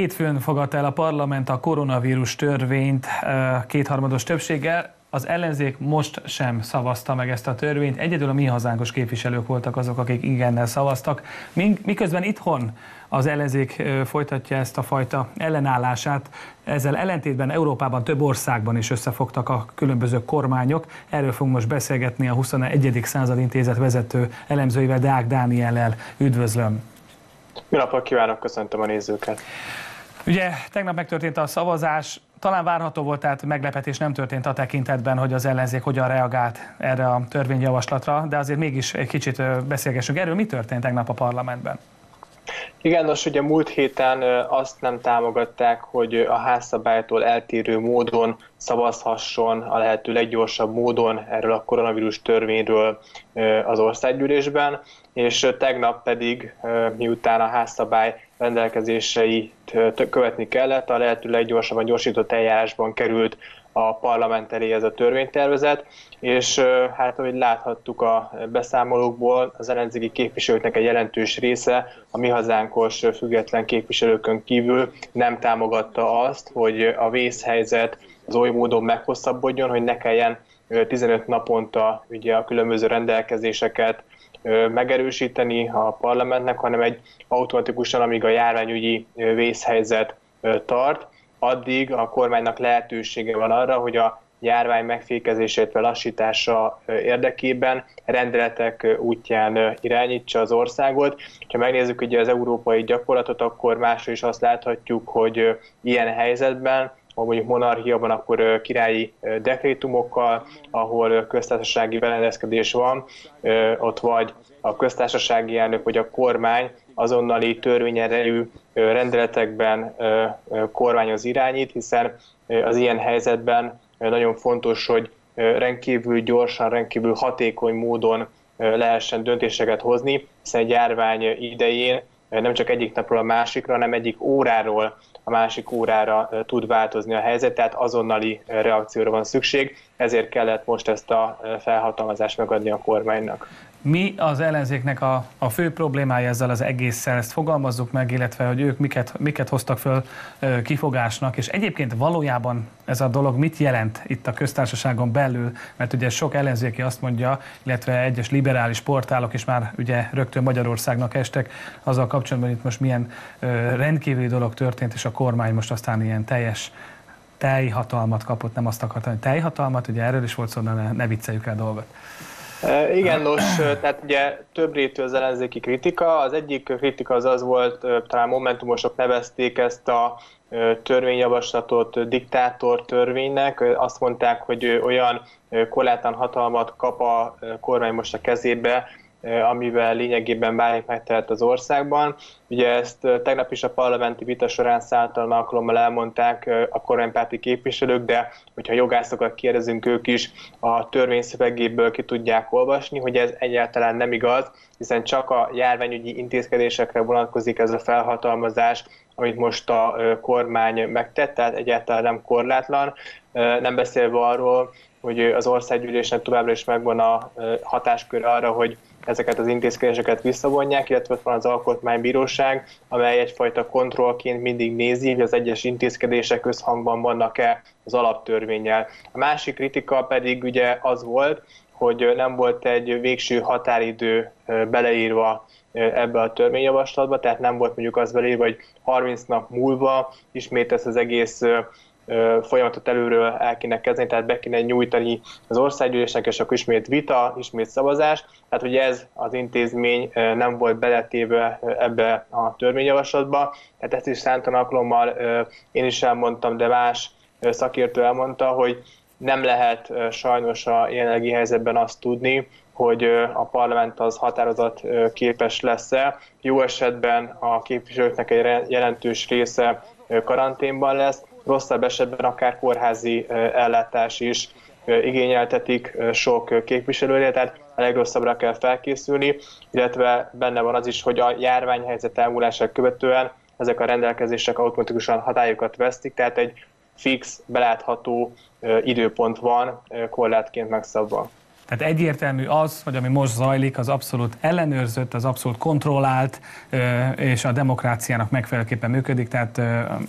Hétfőn fogadta el a parlament a koronavírus törvényt kétharmados többséggel. Az ellenzék most sem szavazta meg ezt a törvényt. Egyedül a mi hazánkos képviselők voltak azok, akik igennel szavaztak. Miközben itthon az ellenzék folytatja ezt a fajta ellenállását. Ezzel ellentétben Európában több országban is összefogtak a különböző kormányok. Erről fogunk most beszélgetni a 21. század intézet vezető elemzőivel, Deák Dániellel. Üdvözlöm! Jó napot kívánok, köszöntöm a nézőket! Ugye tegnap megtörtént a szavazás, talán várható volt, tehát meglepetés nem történt a tekintetben, hogy az ellenzék hogyan reagált erre a törvényjavaslatra, de azért mégis egy kicsit beszélgessünk erről. Mi történt tegnap a parlamentben? Igen, nos, ugye múlt héten azt nem támogatták, hogy a házszabálytól eltérő módon szavazhasson a lehető leggyorsabb módon erről a koronavírus törvényről az országgyűlésben, és tegnap pedig, miután a házszabály rendelkezéseit követni kellett, a lehető leggyorsabban gyorsított eljárásban került a parlament elé ez a törvénytervezet, és hát ahogy láthattuk a beszámolókból, az ellenzéki képviselőknek egy jelentős része a mi hazánkos független képviselőkön kívül nem támogatta azt, hogy a vészhelyzet az oly módon meghosszabbodjon, hogy ne kelljen 15 naponta ugye a különböző rendelkezéseket megerősíteni a parlamentnek, hanem egy automatikusan, amíg a járványügyi vészhelyzet tart, addig a kormánynak lehetősége van arra, hogy a járvány megfékezését, lassítása érdekében rendeletek útján irányítsa az országot. Ha megnézzük ugye az európai gyakorlatot, akkor másról is azt láthatjuk, hogy ilyen helyzetben ha mondjuk monarchia van, akkor királyi dekrétumokkal, ahol köztársasági berendezkedés van, ott vagy a köztársasági elnök vagy a kormány azonnali törvényerejű rendeletekben kormányoz irányít, hiszen az ilyen helyzetben nagyon fontos, hogy rendkívül gyorsan, rendkívül hatékony módon lehessen döntéseket hozni, hiszen egy járvány idején nem csak egyik napról a másikra, hanem egyik óráról a másik órára tud változni a helyzet, tehát azonnali reakcióra van szükség, ezért kellett most ezt a felhatalmazást megadni a kormánynak. Mi az ellenzéknek a, a fő problémája ezzel az egésszel? Ezt fogalmazzuk meg, illetve hogy ők miket, miket hoztak föl ö, kifogásnak, és egyébként valójában ez a dolog mit jelent itt a köztársaságon belül, mert ugye sok ellenzéki azt mondja, illetve egyes liberális portálok is már ugye rögtön Magyarországnak estek azzal kapcsolatban, itt most milyen ö, rendkívüli dolog történt, és a kormány most aztán ilyen teljes teljhatalmat kapott, nem azt akartam, hogy teljhatalmat, ugye erről is volt szó, de ne, ne vicceljük el dolgot. Igen, nos, tehát ugye több rétű az ellenzéki kritika. Az egyik kritika az az volt, talán momentumosok nevezték ezt a törvényjavaslatot diktátor törvénynek. Azt mondták, hogy olyan korlátlan hatalmat kap a kormány most a kezébe, amivel lényegében bármit megtehet az országban. Ugye ezt tegnap is a parlamenti vita során szálltalan alkalommal elmondták a kormánypárti képviselők, de hogyha jogászokat kérdezünk, ők is a törvény szövegéből ki tudják olvasni, hogy ez egyáltalán nem igaz, hiszen csak a járványügyi intézkedésekre vonatkozik ez a felhatalmazás, amit most a kormány megtett, tehát egyáltalán nem korlátlan, nem beszélve arról, hogy az országgyűlésnek továbbra is megvan a hatáskör arra, hogy ezeket az intézkedéseket visszavonják, illetve ott van az alkotmánybíróság, amely egyfajta kontrollként mindig nézi, hogy az egyes intézkedések összhangban vannak-e az alaptörvényel. A másik kritika pedig ugye az volt, hogy nem volt egy végső határidő beleírva ebbe a törvényjavaslatba, tehát nem volt mondjuk az beleírva, hogy 30 nap múlva ismét ezt az egész folyamatot előről el kéne kezdeni, tehát be kéne nyújtani az országgyűlésnek, és akkor ismét vita, ismét szavazás. Tehát, hogy ez az intézmény nem volt beletéve ebbe a törvényjavaslatba. Tehát ezt is szántan alkalommal én is elmondtam, de más szakértő elmondta, hogy nem lehet sajnos a jelenlegi helyzetben azt tudni, hogy a parlament az határozat képes lesz-e. Jó esetben a képviselőknek egy jelentős része karanténban lesz, rosszabb esetben akár kórházi ellátás is igényeltetik sok képviselőnél, tehát a legrosszabbra kell felkészülni, illetve benne van az is, hogy a járványhelyzet elmúlását követően ezek a rendelkezések automatikusan hatályokat vesztik, tehát egy fix, belátható időpont van korlátként megszabva. Tehát egyértelmű az, hogy ami most zajlik, az abszolút ellenőrzött, az abszolút kontrollált, és a demokráciának megfelelőképpen működik, tehát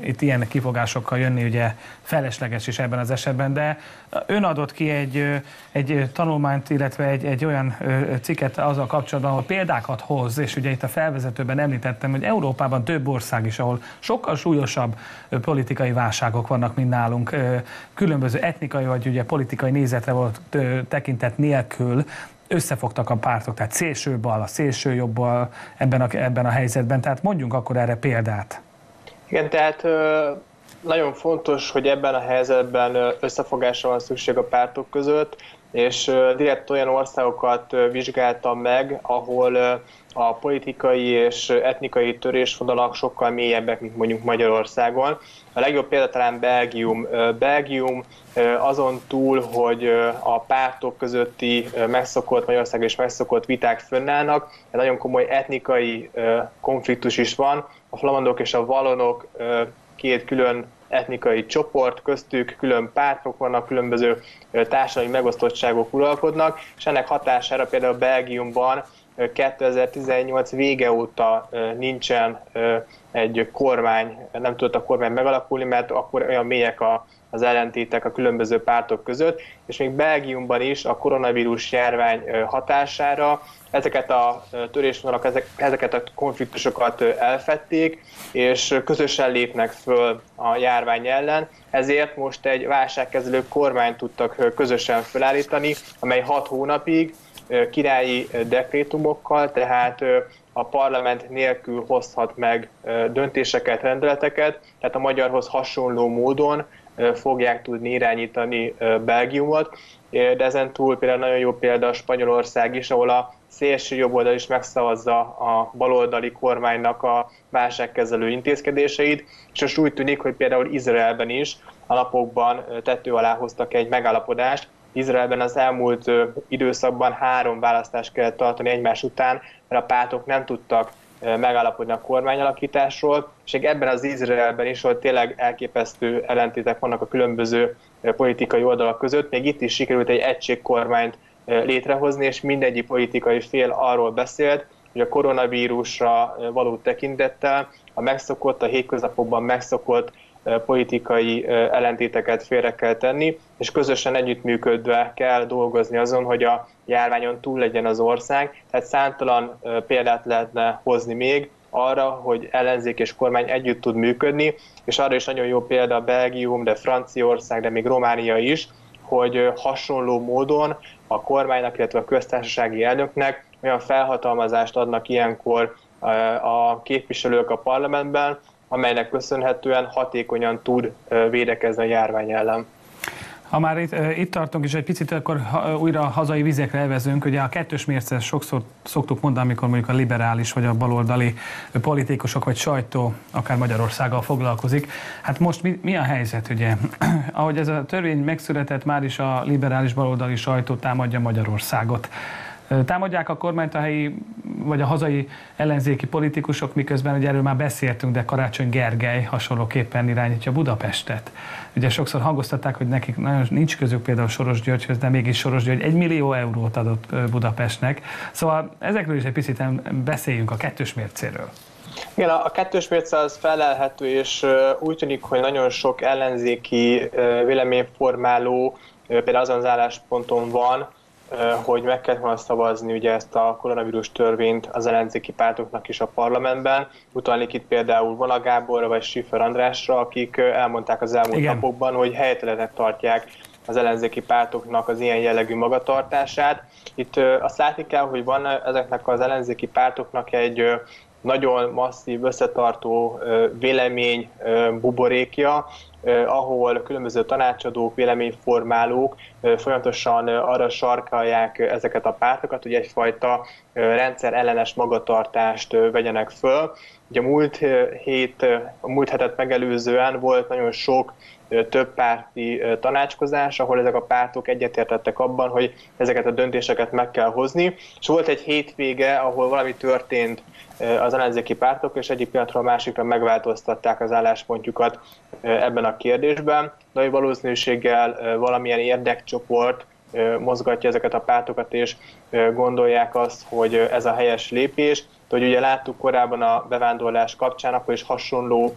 itt ilyen kifogásokkal jönni ugye felesleges is ebben az esetben, de ön adott ki egy, egy tanulmányt, illetve egy, egy olyan cikket azzal kapcsolatban, ahol példákat hoz, és ugye itt a felvezetőben említettem, hogy Európában több ország is, ahol sokkal súlyosabb politikai válságok vannak, mint nálunk, különböző etnikai vagy ugye politikai nézetre volt tekintet nélkül, összefogtak a pártok, tehát szélső bal, a szélső jobbal ebben a, ebben a helyzetben, tehát mondjunk akkor erre példát. Igen, tehát nagyon fontos, hogy ebben a helyzetben összefogásra van szükség a pártok között, és direkt olyan országokat vizsgáltam meg, ahol a politikai és etnikai törésvonalak sokkal mélyebbek, mint mondjuk Magyarországon. A legjobb példa talán Belgium. Belgium azon túl, hogy a pártok közötti megszokott, Magyarország és megszokott viták fönnállnak, egy nagyon komoly etnikai konfliktus is van. A flamandok és a valonok két külön etnikai csoport, köztük külön pártok vannak, különböző társadalmi megosztottságok uralkodnak, és ennek hatására például Belgiumban 2018 vége óta nincsen egy kormány, nem tudott a kormány megalakulni, mert akkor olyan mélyek a, az ellentétek a különböző pártok között, és még Belgiumban is a koronavírus járvány hatására ezeket a törésvonalak, ezek, ezeket a konfliktusokat elfették, és közösen lépnek föl a járvány ellen, ezért most egy válságkezelő kormányt tudtak közösen felállítani, amely hat hónapig királyi dekrétumokkal, tehát a parlament nélkül hozhat meg döntéseket, rendeleteket, tehát a magyarhoz hasonló módon fogják tudni irányítani Belgiumot, de ezen túl például nagyon jó példa a Spanyolország is, ahol a szélső jobb oldal is megszavazza a baloldali kormánynak a válságkezelő intézkedéseit, és most úgy tűnik, hogy például Izraelben is a napokban tető alá hoztak egy megállapodást, Izraelben az elmúlt időszakban három választást kellett tartani egymás után, mert a pártok nem tudtak megállapodni a kormányalakításról, és ebben az Izraelben is, hogy tényleg elképesztő ellentétek vannak a különböző politikai oldalak között, még itt is sikerült egy egységkormányt létrehozni, és mindegyik politikai fél arról beszélt, hogy a koronavírusra való tekintettel a megszokott, a hétköznapokban megszokott politikai ellentéteket félre kell tenni, és közösen együttműködve kell dolgozni azon, hogy a járványon túl legyen az ország. Tehát számtalan példát lehetne hozni még arra, hogy ellenzék és kormány együtt tud működni, és arra is nagyon jó példa Belgium, de Franciaország, de még Románia is, hogy hasonló módon a kormánynak, illetve a köztársasági elnöknek olyan felhatalmazást adnak ilyenkor a képviselők a parlamentben, amelynek köszönhetően hatékonyan tud védekezni a járvány ellen. Ha már itt, itt tartunk, és egy picit akkor újra hazai vizekre elvezünk, ugye a kettős mérce sokszor szoktuk mondani, amikor mondjuk a liberális vagy a baloldali politikusok vagy sajtó akár Magyarországgal foglalkozik. Hát most mi, mi a helyzet, ugye? Ahogy ez a törvény megszületett, már is a liberális baloldali sajtó támadja Magyarországot. Támadják a kormányt a helyi vagy a hazai ellenzéki politikusok, miközben ugye erről már beszéltünk, de Karácsony Gergely hasonlóképpen irányítja Budapestet. Ugye sokszor hangoztatták, hogy nekik nagyon nincs közük például Soros Györgyhöz, de mégis Soros György egy millió eurót adott Budapestnek. Szóval ezekről is egy picit beszéljünk a kettős mércéről. Igen, a kettős mérce az felelhető, és úgy tűnik, hogy nagyon sok ellenzéki véleményformáló például azon az állásponton van, hogy meg kellett volna szavazni ugye ezt a koronavírus törvényt az ellenzéki pártoknak is a parlamentben. Utalnék itt például Vona Gáborra vagy Schiffer Andrásra, akik elmondták az elmúlt Igen. napokban, hogy helytelenek tartják az ellenzéki pártoknak az ilyen jellegű magatartását. Itt azt látni kell, hogy van ezeknek az ellenzéki pártoknak egy nagyon masszív, összetartó vélemény buborékja, ahol különböző tanácsadók, véleményformálók folyamatosan arra sarkalják ezeket a pártokat, hogy egyfajta rendszer ellenes magatartást vegyenek föl. Ugye múlt hét, a múlt hetet megelőzően volt nagyon sok több párti tanácskozás, ahol ezek a pártok egyetértettek abban, hogy ezeket a döntéseket meg kell hozni. És volt egy hétvége, ahol valami történt az ellenzéki pártok, és egyik pillanatról a másikra megváltoztatták az álláspontjukat ebben a kérdésben. Nagy valószínűséggel valamilyen érdekcsoport mozgatja ezeket a pártokat, és gondolják azt, hogy ez a helyes lépés. Hogy ugye láttuk korábban a bevándorlás kapcsán, akkor is hasonló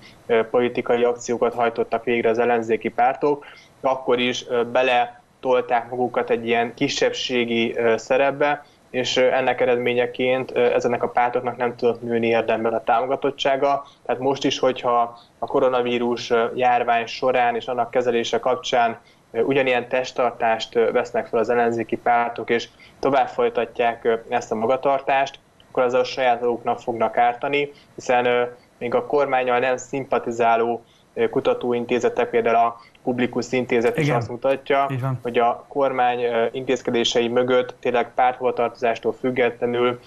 politikai akciókat hajtottak végre az ellenzéki pártok, akkor is bele tolták magukat egy ilyen kisebbségi szerepbe, és ennek eredményeként ezenek a pártoknak nem tudott nőni érdemben a támogatottsága. Tehát most is, hogyha a koronavírus járvány során és annak kezelése kapcsán ugyanilyen testtartást vesznek fel az ellenzéki pártok, és tovább folytatják ezt a magatartást, akkor az a saját maguknak fognak ártani, hiszen még a kormányal nem szimpatizáló kutatóintézetek, például a Publikus Intézet is Igen. azt mutatja, hogy a kormány intézkedései mögött tényleg párthovatartozástól függetlenül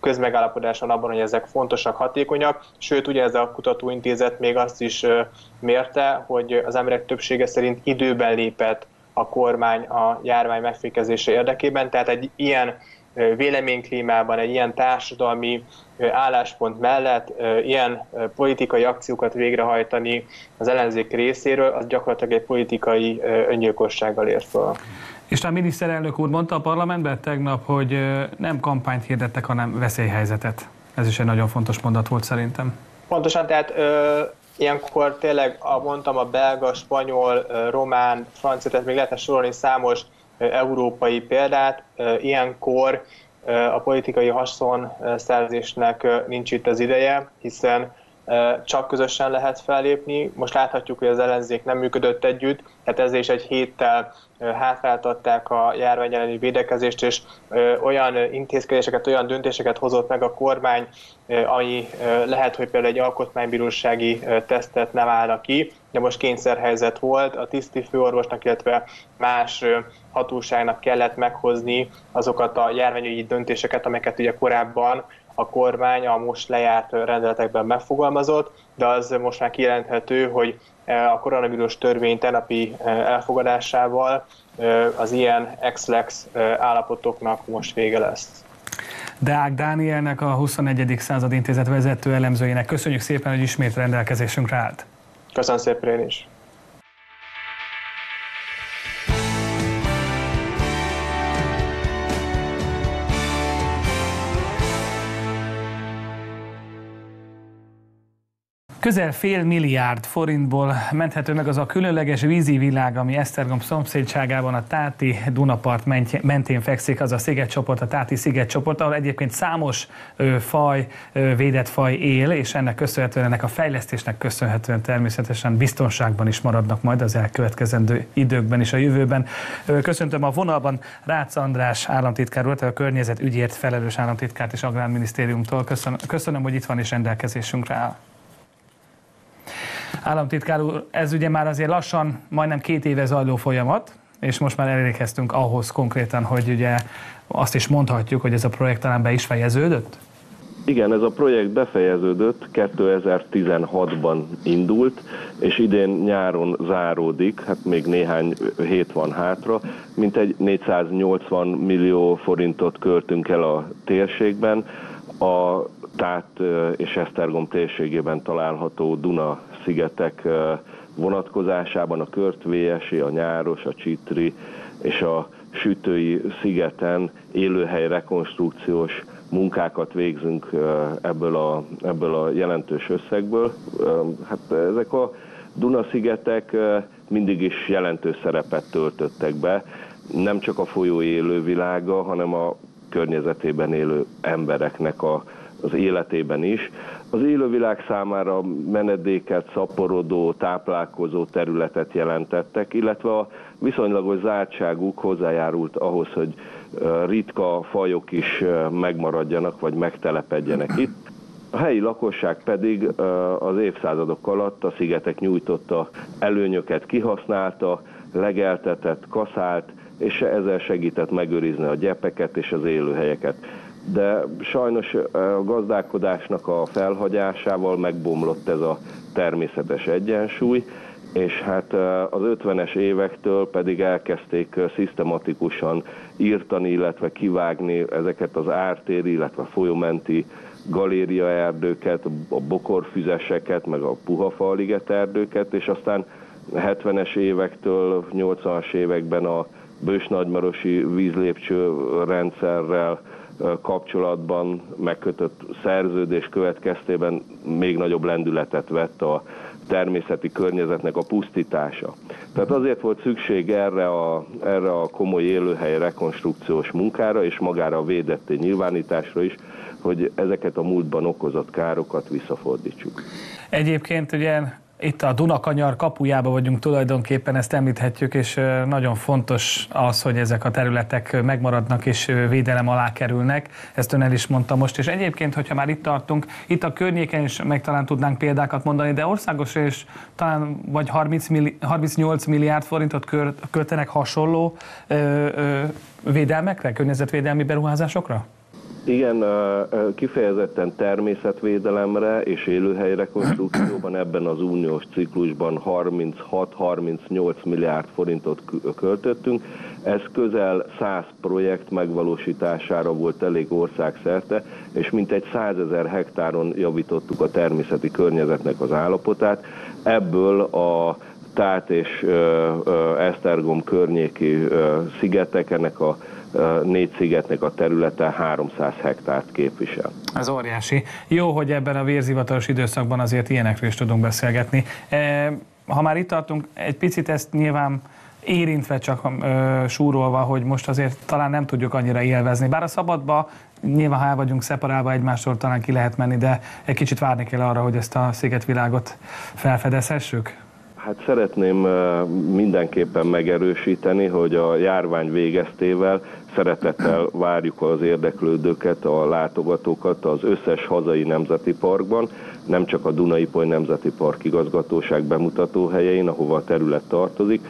közmegállapodás van abban, hogy ezek fontosak, hatékonyak, sőt, ugye ez a kutatóintézet még azt is mérte, hogy az emberek többsége szerint időben lépett a kormány a járvány megfékezése érdekében, tehát egy ilyen véleményklímában, egy ilyen társadalmi álláspont mellett ilyen politikai akciókat végrehajtani az ellenzék részéről, az gyakorlatilag egy politikai öngyilkossággal ér fel. És a miniszterelnök úr mondta a parlamentben tegnap, hogy nem kampányt hirdettek, hanem veszélyhelyzetet. Ez is egy nagyon fontos mondat volt szerintem. Pontosan, tehát ö, ilyenkor tényleg, a, mondtam, a belga, spanyol, román, francia, tehát még lehetne sorolni számos európai példát. Ilyenkor a politikai haszonszerzésnek nincs itt az ideje, hiszen csak közösen lehet fellépni. Most láthatjuk, hogy az ellenzék nem működött együtt, tehát ezzel is egy héttel hátráltatták a járvány elleni védekezést, és olyan intézkedéseket, olyan döntéseket hozott meg a kormány, ami lehet, hogy például egy alkotmánybírósági tesztet nem állna ki, de most kényszerhelyzet volt, a tiszti főorvosnak, illetve más hatóságnak kellett meghozni azokat a járványügyi döntéseket, amelyeket ugye korábban a kormány a most lejárt rendeletekben megfogalmazott, de az most már kijelenthető, hogy a koronavírus törvény tenapi elfogadásával az ilyen ex-lex állapotoknak most vége lesz. Deák Dánielnek, a 21. század intézet vezető elemzőjének köszönjük szépen, hogy ismét rendelkezésünkre állt. Köszönöm szépen én is. Közel fél milliárd forintból menthető meg az a különleges vízi világ, ami Esztergom szomszédságában a Táti Dunapart mentén fekszik, az a szigetcsoport, a Táti szigetcsoport, ahol egyébként számos faj, ö, védett faj él, és ennek köszönhetően, ennek a fejlesztésnek köszönhetően természetesen biztonságban is maradnak majd az elkövetkezendő időkben és a jövőben. Köszöntöm a vonalban Rácz András államtitkár volt, a környezetügyért felelős államtitkárt és Agrárminisztériumtól. Köszönöm, köszönöm, hogy itt van és rendelkezésünkre áll. Államtitkár úr, ez ugye már azért lassan majdnem két éve zajló folyamat, és most már elérkeztünk ahhoz konkrétan, hogy ugye azt is mondhatjuk, hogy ez a projekt talán be is fejeződött? Igen, ez a projekt befejeződött, 2016-ban indult, és idén nyáron záródik, hát még néhány hét van hátra, mint egy 480 millió forintot költünk el a térségben, a Tát és Esztergom térségében található Duna szigetek vonatkozásában a Körtvélyesi, a Nyáros, a Csitri és a Sütői szigeten élőhely rekonstrukciós munkákat végzünk ebből a, ebből a jelentős összegből. Hát ezek a Duna-szigetek mindig is jelentős szerepet töltöttek be, nem csak a folyó élővilága, hanem a környezetében élő embereknek a, az életében is. Az élővilág számára menedéket, szaporodó, táplálkozó területet jelentettek, illetve a viszonylagos zártságuk hozzájárult ahhoz, hogy ritka fajok is megmaradjanak, vagy megtelepedjenek itt. A helyi lakosság pedig az évszázadok alatt a szigetek nyújtotta előnyöket kihasználta, legeltetett, kaszált, és ezzel segített megőrizni a gyepeket és az élőhelyeket. De sajnos a gazdálkodásnak a felhagyásával megbomlott ez a természetes egyensúly, és hát az 50-es évektől pedig elkezdték szisztematikusan írtani, illetve kivágni ezeket az ártéri, illetve folyomenti galériaerdőket, a bokorfüzeseket, meg a puhafaliget erdőket, és aztán 70-es évektől 80-as években a bősnagymarosi vízlépcső rendszerrel kapcsolatban megkötött szerződés következtében még nagyobb lendületet vett a természeti környezetnek a pusztítása. Tehát azért volt szükség erre a, erre a komoly élőhely rekonstrukciós munkára és magára a védetté nyilvánításra is, hogy ezeket a múltban okozott károkat visszafordítsuk. Egyébként ugye itt a Dunakanyar kapujába vagyunk tulajdonképpen, ezt említhetjük, és nagyon fontos az, hogy ezek a területek megmaradnak és védelem alá kerülnek. Ezt ön el is mondta most. És egyébként, hogyha már itt tartunk, itt a környéken is meg talán tudnánk példákat mondani, de országos és talán vagy 30 milli, 38 milliárd forintot költenek hasonló ö, ö, védelmekre, környezetvédelmi beruházásokra? Igen, kifejezetten természetvédelemre és élőhelyrekonstrukcióban ebben az uniós ciklusban 36-38 milliárd forintot költöttünk. Ez közel 100 projekt megvalósítására volt elég országszerte, és mintegy 100 ezer hektáron javítottuk a természeti környezetnek az állapotát. Ebből a Tát és Esztergom környéki szigetek ennek a négy szigetnek a területe 300 hektárt képvisel. Ez óriási. Jó, hogy ebben a vérzivatalos időszakban azért ilyenekről is tudunk beszélgetni. Ha már itt tartunk, egy picit ezt nyilván érintve csak ö, súrolva, hogy most azért talán nem tudjuk annyira élvezni. Bár a szabadba nyilván ha el vagyunk szeparálva egymástól, talán ki lehet menni, de egy kicsit várni kell arra, hogy ezt a szigetvilágot felfedezhessük. Hát szeretném mindenképpen megerősíteni, hogy a járvány végeztével szeretettel várjuk az érdeklődőket, a látogatókat az összes hazai nemzeti parkban, nem csak a Dunai Poly Nemzeti Park igazgatóság bemutató helyein, ahova a terület tartozik.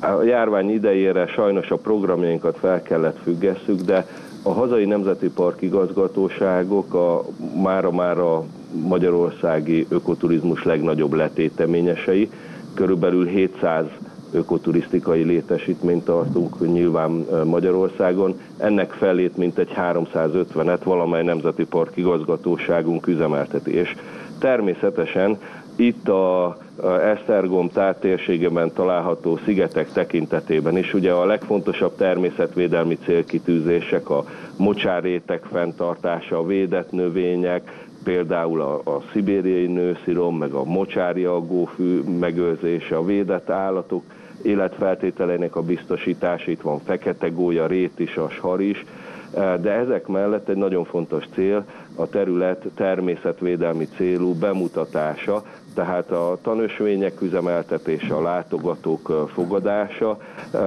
A járvány idejére sajnos a programjainkat fel kellett függesszük, de a hazai nemzeti park igazgatóságok a mára-mára magyarországi ökoturizmus legnagyobb letéteményesei, körülbelül 700 ökoturisztikai létesítményt tartunk nyilván Magyarországon. Ennek felét mintegy 350-et valamely nemzeti park igazgatóságunk üzemelteti. És természetesen itt a Esztergom térségében található szigetek tekintetében is ugye a legfontosabb természetvédelmi célkitűzések a mocsárrétek fenntartása, a védett növények, például a, a szibériai nőszirom, meg a mocsári aggófű megőrzése, a védett állatok életfeltételeinek a biztosítása, itt van fekete gólya, rétisas, haris, e, de ezek mellett egy nagyon fontos cél a terület természetvédelmi célú bemutatása, tehát a tanösvények üzemeltetése, a látogatók e, fogadása, e,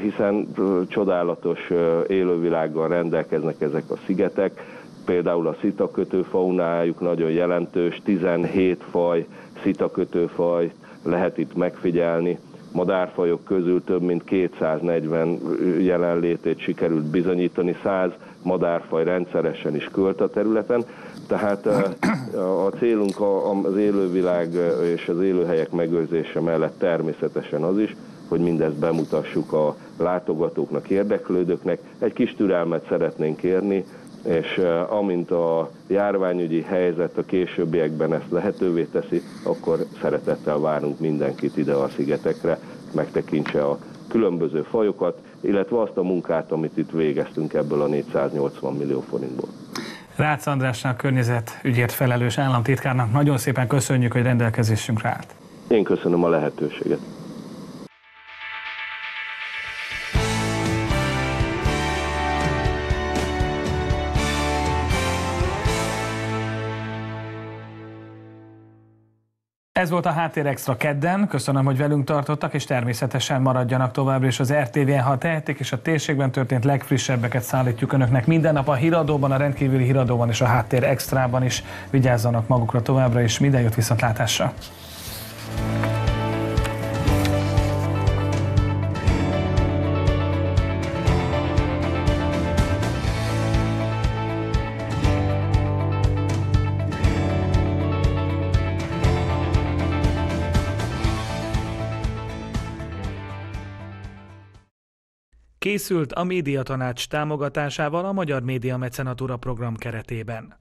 hiszen csodálatos élővilággal rendelkeznek ezek a szigetek, például a szitakötő faunájuk nagyon jelentős, 17 faj szitakötőfaj lehet itt megfigyelni. Madárfajok közül több mint 240 jelenlétét sikerült bizonyítani, 100 madárfaj rendszeresen is költ a területen, tehát a célunk az élővilág és az élőhelyek megőrzése mellett természetesen az is, hogy mindezt bemutassuk a látogatóknak, érdeklődőknek. Egy kis türelmet szeretnénk kérni, és amint a járványügyi helyzet a későbbiekben ezt lehetővé teszi, akkor szeretettel várunk mindenkit ide a szigetekre, megtekintse a különböző fajokat, illetve azt a munkát, amit itt végeztünk ebből a 480 millió forintból. Rácz Andrásnak, környezetügyért felelős államtitkárnak nagyon szépen köszönjük, hogy rendelkezésünkre állt. Én köszönöm a lehetőséget. Ez volt a Háttér Extra kedden, köszönöm, hogy velünk tartottak, és természetesen maradjanak továbbra is az RTV-en, ha tehetik, és a térségben történt legfrissebbeket szállítjuk Önöknek minden nap a híradóban, a rendkívüli híradóban és a Háttér Extrában is. Vigyázzanak magukra továbbra, és minden jót viszontlátásra! Készült a Médiatanács támogatásával a Magyar Média Mecenatúra program keretében.